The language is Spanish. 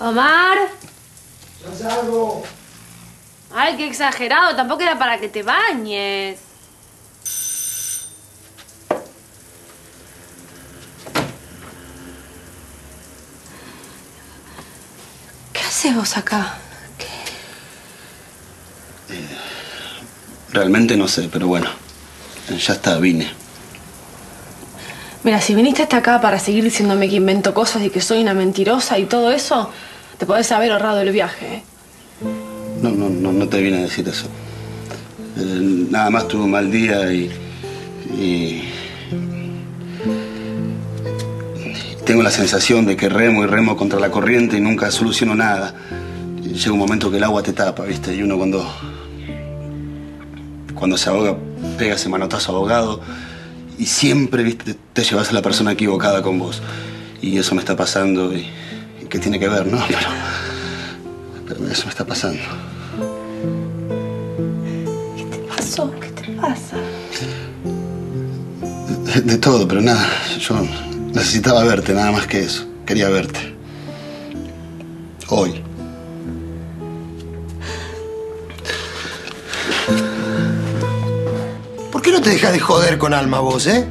Omar. Ya salgo. Ay, qué exagerado. Tampoco era para que te bañes. ¿Qué haces vos acá? Realmente no sé, pero bueno. Ya está, vine. Mira, si viniste hasta acá para seguir diciéndome que invento cosas y que soy una mentirosa y todo eso, te podés haber ahorrado el viaje, ¿eh? No, no, no, no te vine a decir eso. Nada más tuve un mal día y, y. Tengo la sensación de que remo y remo contra la corriente y nunca soluciono nada. Llega un momento que el agua te tapa, ¿viste? Y uno cuando. Cuando se ahoga, pega ese manotazo ahogado y siempre, ¿viste? Te, te llevas a la persona equivocada con vos. Y eso me está pasando y. y ¿Qué tiene que ver, no? Pero. Pero eso me está pasando. pasó? ¿Qué te pasa? De, de todo, pero nada. Yo necesitaba verte, nada más que eso. Quería verte. Hoy. ¿Por qué no te dejas de joder con Alma vos, eh?